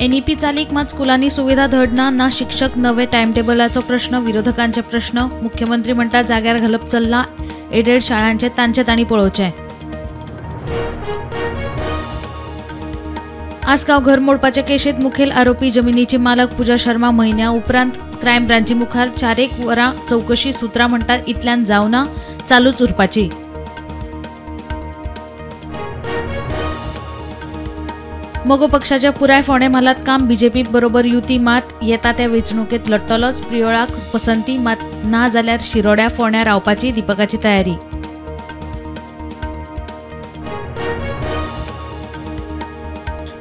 NEP चालीक मात स्कुलांनी सुविधा धडना ना शिक्षक नवे टायम टेबलाचो प्रश्न विरोधकांचे प्रश्न मुख्यमंत्री म्हणटा जाग्यार घालप चल्ला एडेड शाळांचे तांचे तांणी पळोवचे. आसगाव घर मोडपाच्या केशीत मुखेल आरोपी जमिनीची मालक पूजा शर्मा म्हयन्या उपरांत क्रायम ब्रांची मुखार चारेक वरां चौकशी सुत्रां म्हणटात इतल्यान जावना चालूच उरपाची. मगो पक्षाच्या पुराय फोंडे म्हालात काम बीजेपी बरोबर युती मात येता त्या वेंचणुकेत लडटलोच प्रियोळाक पसंती मात ना जाल्यार शिरोड्या फोंड्या रावपाची दिपकाची तयारी.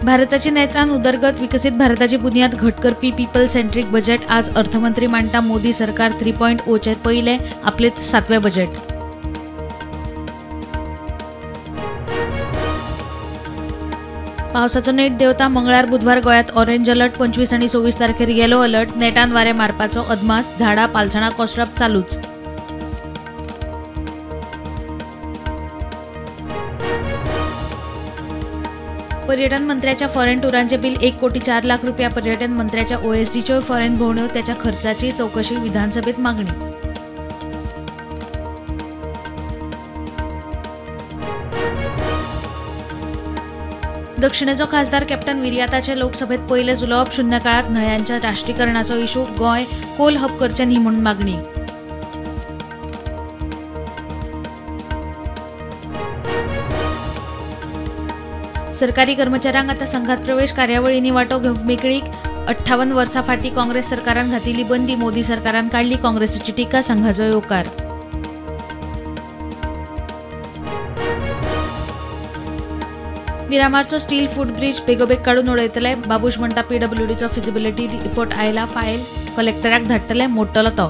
भारताची नेत्रान उदरगत विकसीत भारताची बुनियाद घट करपी पीपल सेंट्रीक बजेट आज अर्थमंत्री मांडटा मोदी सरकार थ्री पॉयंट ओचे पयले आपले सातवे बजेट. पावसाचो नेट देवता मंगळार बुधवार गोंयांत ऑरेंज अलर्ट पंचवीस आनी सव्वीस तारखेर येलो अलर्ट नेटान वारे मारपाचो अदमास झाडां पालसणां कोसळप चालूच. पर्यटन मंत्र्याच्या फॉरेन टुरांचे बिल एक कोटी चार लाख रुपया पर्यटन मंत्र्याच्या ओएसडीच्यो फॉरेन भोवण्यो त्याच्या खर्चाची चौकशी विधानसभेत मागणी. दक्षिणेचो खासदार कॅप्टन विर्याताचे लोकसभेत पयले जुलप शुन्य काळात न्हयांच्या राष्ट्रीकरणाचो इशू गोंय कोल हब करचे न्ही म्हणून मागणी. सरकारी कर्मचाऱ्यांक आता संघात प्रवेश कार्यावळींनी वांटो घेवंक मेकळीक. अठ्ठावन्न वर्सां फाटीं काँग्रेस सरकारान घातिल्ली बंदी मोदी सरकारान काडली काँग्रेसीची टिका संघाचो येवकार मिरामारचो स्टील फूट ब्रिज बेगोबेग काडून उडयतले. बाबूश म्हणटा पीडब्ल्यूडीचो फिजिबिलिटी रिपोर्ट आयला फायल कलेक्टराक धाडटले मोडटलो तो.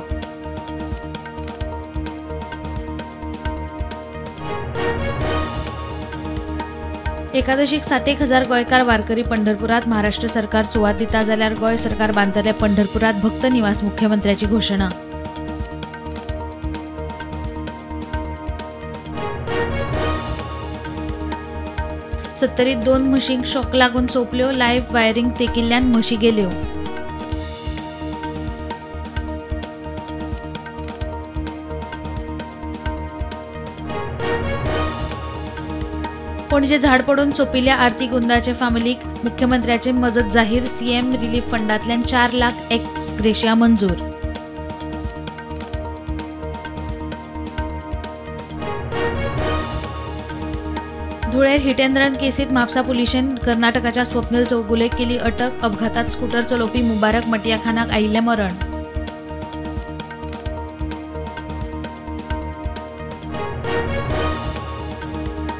एकादशीक सातेक हजार गोंयकार वारकरी पंढरपुरात महाराष्ट्र सरकार सुवात दिता जाल्यार गोंय सरकार बांदतले पंढरपुरात भक्त निवास मुख्यमंत्र्याची घोशणा सत्तरीत दोन म्हशींक शॉक लागून सोंपल्यो लायव्ह वायरिंग तेकिल्ल्यान म्हशी गेल्यो. पणजे झाड पडून चोपिल्ल्या आरती गुंदाचे फामिलीक मुख्यमंत्र्याचे मजत जाहीर सीएम रिलीफ फंडांतल्यान चार लाख एक्स ग्रेशिया मंजूर. धुळेर हिटेंद्रन केसीत म्हापसा पुलिशेन कर्नाटकाच्या स्वप्नील चौगुले केली अटक अपघातात स्कूटर चलोवपी मुबारक मटियाखानाक आयिल्ले आयिल्लें मरण.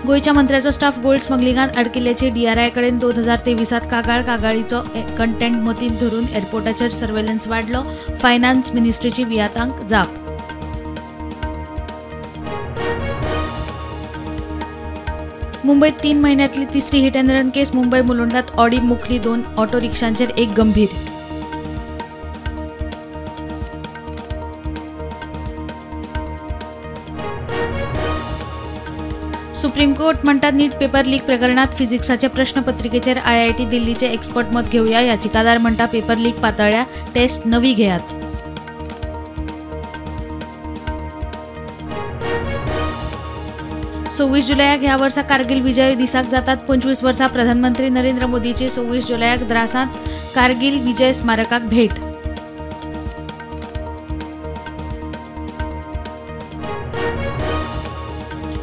गोयच्या मंत्र्याचो स्टाफ गोल्ड स्मगलिंगात अडकिल्ल्याची डीआरआय कडेन दोन हजार तेविसात कागाळ कागाळीचो कंटेंट मतींत धरून एअरपोर्टाचेर सर्वेलन्स वाडलो फायनान्स मिनिस्ट्रीची वियातांक जाप. मुंबईत तीन महिन्यातली तिसरी hit and run case Mumbai मुलुंडात Audi मुखली दोन ऑटो रिक्षांचेर एक गंभीर सुप्रीम कोर्ट म्हणतात नीट पेपर लीक प्रकरणात फिजिक्साचे प्रश्नपत्रिकेचेर आय आय टी दिल्लीचे एक्सपर्ट मत घेऊया. याचिकादार म्हणटा पेपर लीक पातळ्या टेस्ट नवी घेयात. सव्वीस जुलयाक ह्या वर्सा कारगिल विजय दिसाक जातात. पंचवीस वर्सा प्रधानमंत्री नरेंद्र मोदीची सव्वीस जुलयाक द्रासांत कारगिल विजय स्मारकाक भेट.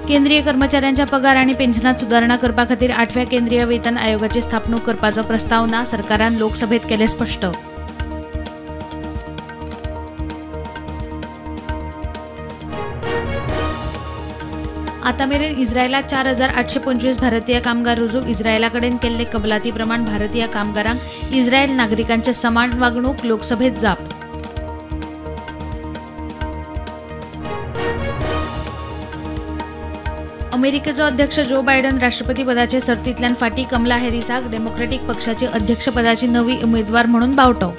केंद्रीय कर्मचाऱ्यांच्या पगार आणि पेन्शनात सुधारणा करपा खातीर आठव्या केंद्रीय वेतन आयोगाची स्थापणूक करपाचो प्रस्ताव ना सरकारान लोकसभेत केले स्पश्ट आता मेरेन इस्रायलात चार हजार आठशे पंचवीस भारतीय कामगार रुजू इस्रायला कडेन केल्ले कबलाती प्रमाण भारतीय कामगारांक इस्रायल नागरिकांचे समान वागणूक लोकसभेत जाप. अमेरिकेचो अध्यक्ष जो बायडन राष्ट्रपती पदाचे सर्तींतल्यान फाटी कमला हॅरिसाक डेमोक्रेटीक पक्षाची अध्यक्षपदाची नवी उमेदवार म्हणून बावटो.